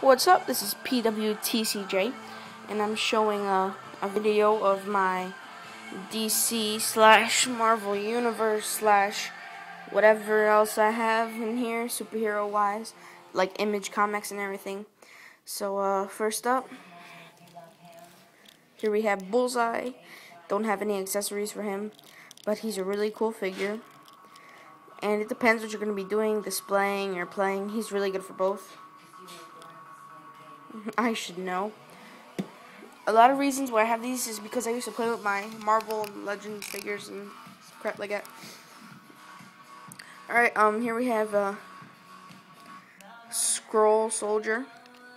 What's up? This is PWTCJ, and I'm showing a, a video of my DC slash Marvel Universe slash whatever else I have in here, superhero wise, like Image Comics and everything. So, uh, first up, here we have Bullseye. Don't have any accessories for him, but he's a really cool figure. And it depends what you're going to be doing, displaying or playing. He's really good for both. I should know. A lot of reasons why I have these is because I used to play with my Marvel Legends figures and crap like that. Alright, um, here we have, uh, Skrull Soldier,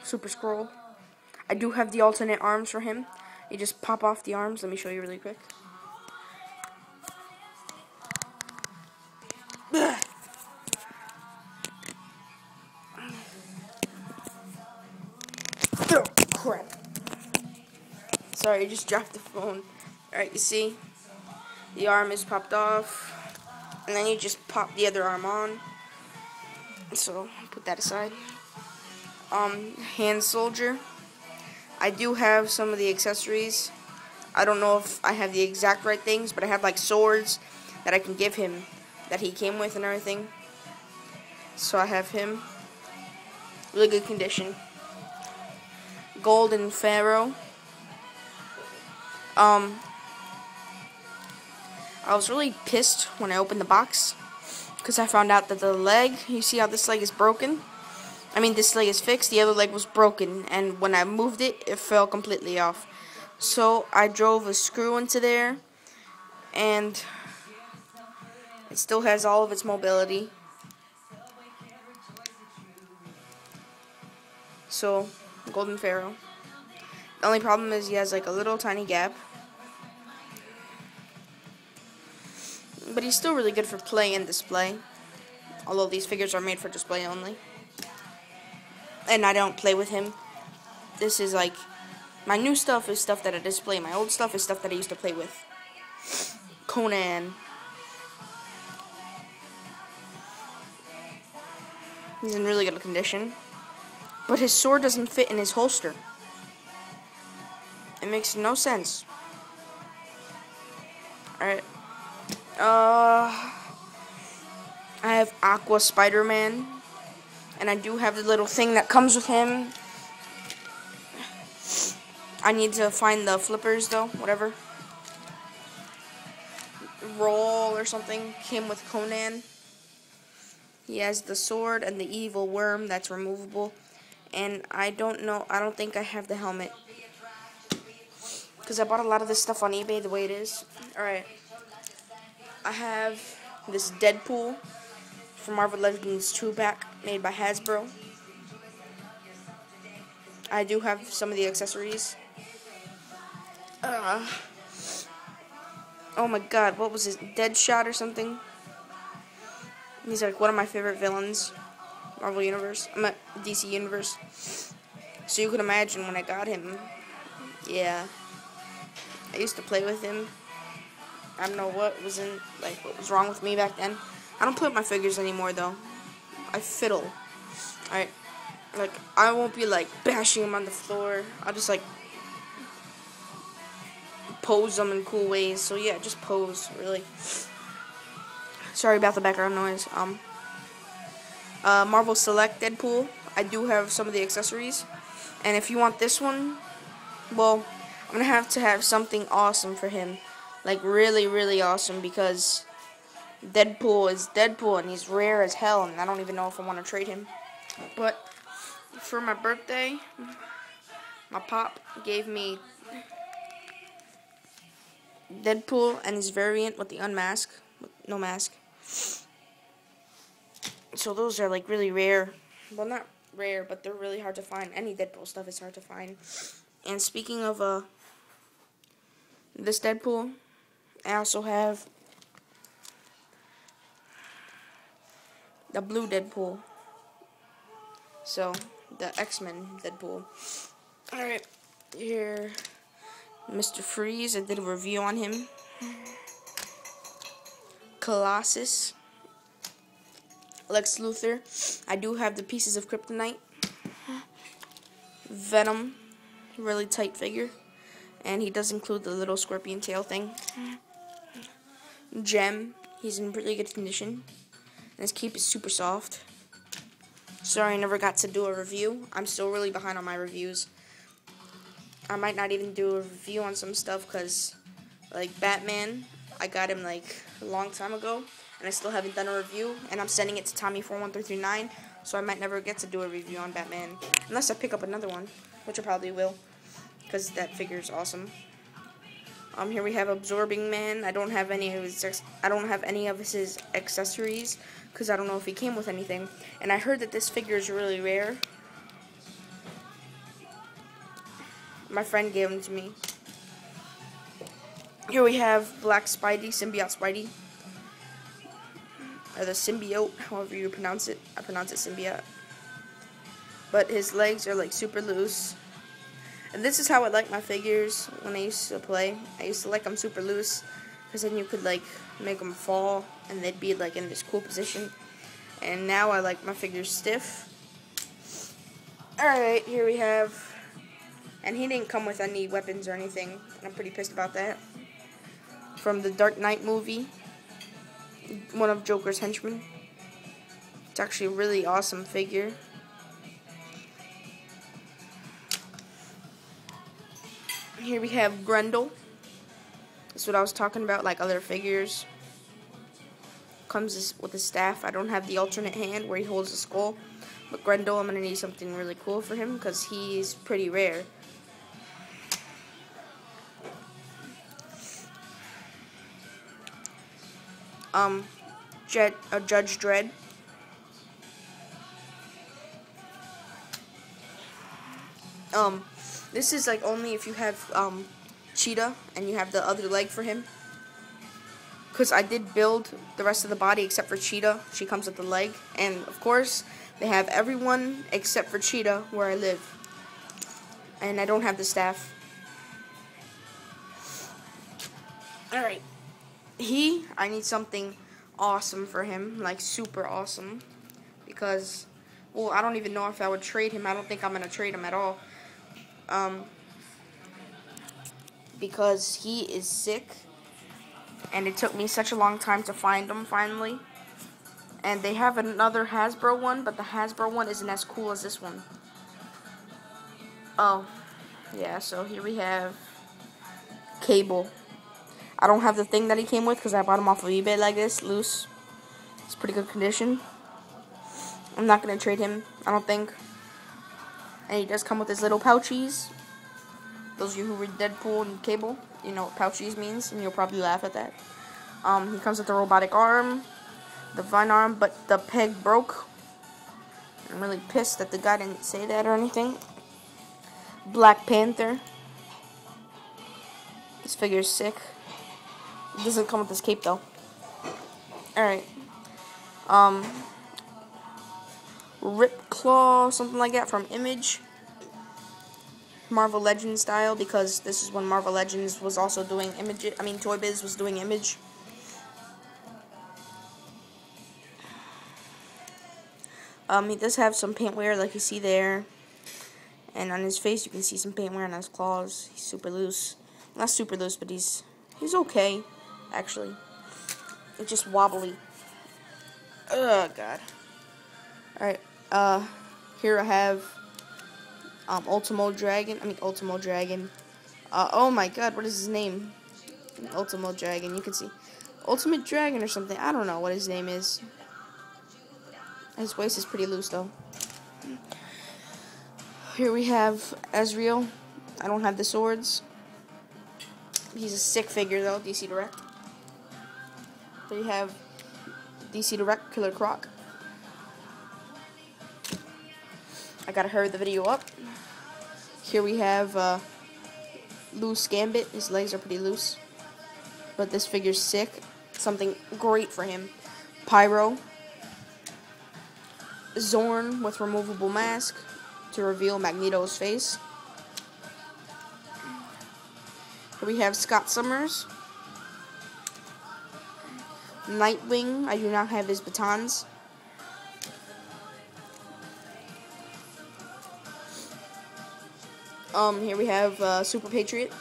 Super Skrull. I do have the alternate arms for him. You just pop off the arms. Let me show you really quick. Sorry, I just dropped the phone. Alright, you see? The arm is popped off. And then you just pop the other arm on. So, put that aside. Um, hand soldier. I do have some of the accessories. I don't know if I have the exact right things, but I have like swords that I can give him that he came with and everything. So I have him. Really good condition. Golden Pharaoh. Um, I was really pissed when I opened the box because I found out that the leg, you see how this leg is broken? I mean, this leg is fixed, the other leg was broken, and when I moved it, it fell completely off. So I drove a screw into there, and it still has all of its mobility. So, Golden Pharaoh. The only problem is he has like a little tiny gap. But he's still really good for play and display. Although these figures are made for display only. And I don't play with him. This is like my new stuff is stuff that I display. My old stuff is stuff that I used to play with. Conan. He's in really good condition. But his sword doesn't fit in his holster. It makes no sense. Alright. Uh, I have Aqua Spider-Man. And I do have the little thing that comes with him. I need to find the flippers, though. Whatever. Roll or something came with Conan. He has the sword and the evil worm that's removable. And I don't know, I don't think I have the helmet. Because I bought a lot of this stuff on eBay the way it is. Alright. I have this Deadpool from Marvel Legends 2 pack made by Hasbro. I do have some of the accessories. Uh, oh my god, what was his Deadshot or something? He's like one of my favorite villains. Marvel Universe. I'm at DC Universe. So you can imagine when I got him. Yeah. I used to play with him. I don't know what was in like what was wrong with me back then. I don't play with my figures anymore though. I fiddle. Alright. Like I won't be like bashing them on the floor. I'll just like pose them in cool ways. So yeah, just pose really. Sorry about the background noise. Um uh, Marvel Select Deadpool. I do have some of the accessories. And if you want this one, well, I'm to have to have something awesome for him. Like, really, really awesome because Deadpool is Deadpool and he's rare as hell. And I don't even know if I want to trade him. But for my birthday, my pop gave me Deadpool and his variant with the unmask, with no mask. So those are like really rare. Well, not rare, but they're really hard to find. Any Deadpool stuff is hard to find. And speaking of uh, this Deadpool, I also have the blue Deadpool. So, the X-Men Deadpool. Alright, here, Mr. Freeze, I did a review on him. Colossus. Lex Luthor. I do have the pieces of kryptonite. Venom, really tight figure. And he does include the little scorpion tail thing. Gem, he's in really good condition. And his cape is super soft. Sorry I never got to do a review. I'm still really behind on my reviews. I might not even do a review on some stuff because, like, Batman, I got him, like, a long time ago. And I still haven't done a review. And I'm sending it to Tommy41339. So I might never get to do a review on Batman. Unless I pick up another one. Which I probably will. Because that figure is awesome. Um, here we have Absorbing Man. I don't have any of his I don't have any of his accessories because I don't know if he came with anything. And I heard that this figure is really rare. My friend gave him to me. Here we have Black Spidey, Symbiote Spidey. Or the symbiote, however you pronounce it. I pronounce it symbiote. But his legs are like super loose. And this is how I like my figures when I used to play. I used to like them super loose because then you could like make them fall and they'd be like in this cool position. And now I like my figures stiff. Alright, here we have, and he didn't come with any weapons or anything. I'm pretty pissed about that. From the Dark Knight movie, one of Joker's henchmen. It's actually a really awesome figure. Here we have Grendel. That's what I was talking about, like other figures. Comes with a staff. I don't have the alternate hand where he holds the skull. But Grendel, I'm going to need something really cool for him because he's pretty rare. Um, Jet, uh, Judge Dredd. Um, this is like only if you have um, Cheetah and you have the other leg for him. Because I did build the rest of the body except for Cheetah. She comes with the leg. And of course, they have everyone except for Cheetah where I live. And I don't have the staff. Alright. He, I need something awesome for him. Like super awesome. Because, well, I don't even know if I would trade him. I don't think I'm going to trade him at all. Um, because he is sick. And it took me such a long time to find him finally. And they have another Hasbro one, but the Hasbro one isn't as cool as this one. Oh, yeah, so here we have Cable. I don't have the thing that he came with because I bought him off of eBay like this, loose. It's pretty good condition. I'm not going to trade him, I don't think. And he does come with his little pouchies. Those of you who read Deadpool and Cable, you know what pouchies means, and you'll probably laugh at that. Um, he comes with the robotic arm, the vine arm, but the peg broke. I'm really pissed that the guy didn't say that or anything. Black Panther. This figure is sick. It doesn't come with this cape though. Alright. Um, Ripclaw, something like that from Image. Marvel Legends style because this is when Marvel Legends was also doing Image. I mean, Toy Biz was doing Image. Um, he does have some paint wear, like you see there. And on his face, you can see some paint wear on his claws. He's super loose. Not super loose, but he's he's okay, actually. It's just wobbly. Oh, God. Alright, uh, here I have um, Ultimo Dragon. I mean, Ultimo Dragon. Uh, oh my god, what is his name? Ultimo Dragon, you can see. Ultimate Dragon or something. I don't know what his name is. His waist is pretty loose, though. Here we have Azrael. I don't have the swords. He's a sick figure, though, DC Direct. There you have DC Direct Killer Croc. I gotta hurry the video up. Here we have uh, Loose Gambit. His legs are pretty loose. But this figure's sick. Something great for him. Pyro. Xorn with removable mask to reveal Magneto's face. Here we have Scott Summers. Nightwing. I do not have his batons. Um, here we have uh, Super Patriot.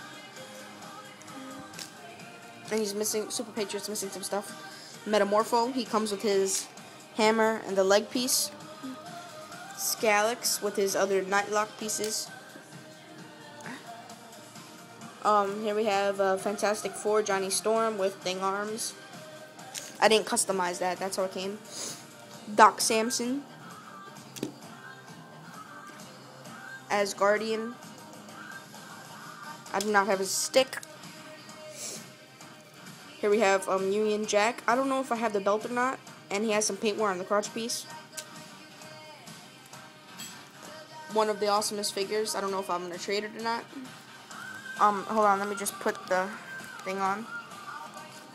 And he's missing, Super Patriot's missing some stuff. Metamorpho, he comes with his hammer and the leg piece. Skalix with his other Nightlock pieces. Um, here we have uh, Fantastic Four, Johnny Storm with Thing Arms. I didn't customize that, that's how it came. Doc Samson as Guardian. I do not have a stick. Here we have um, Union Jack. I don't know if I have the belt or not. And he has some paint wear on the crotch piece. One of the awesomest figures. I don't know if I'm going to trade it or not. Um, hold on, let me just put the thing on.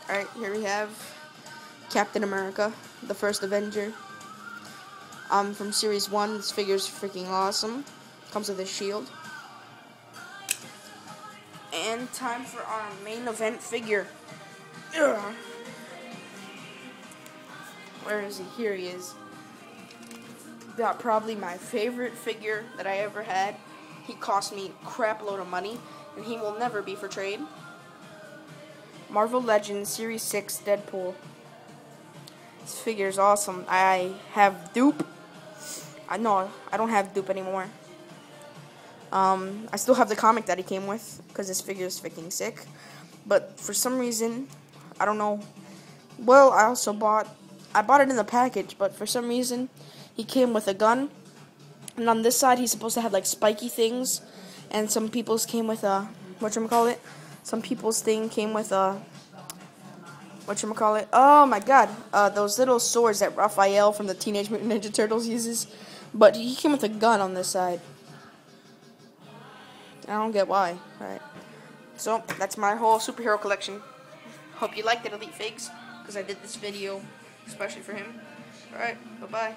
Alright, here we have Captain America, the first Avenger. Um, from Series 1, this figure's freaking awesome. Comes with a shield. And time for our main event figure. Where is he? Here he is. Got probably my favorite figure that I ever had. He cost me crap load of money, and he will never be for trade. Marvel Legends Series 6 Deadpool. This figure is awesome. I have dupe. I know I don't have dupe anymore. Um, I still have the comic that he came with because this figure is freaking sick. But for some reason, I don't know. Well, I also bought. I bought it in the package, but for some reason, he came with a gun. And on this side, he's supposed to have like spiky things, and some people's came with a what you call it. Some people's thing came with a what you call it. Oh my God! Uh, those little swords that Raphael from the Teenage Mutant Ninja Turtles uses. But he came with a gun on this side. I don't get why. Alright. So, that's my whole superhero collection. Hope you liked it, Elite Figs, because I did this video especially for him. Alright, bye-bye.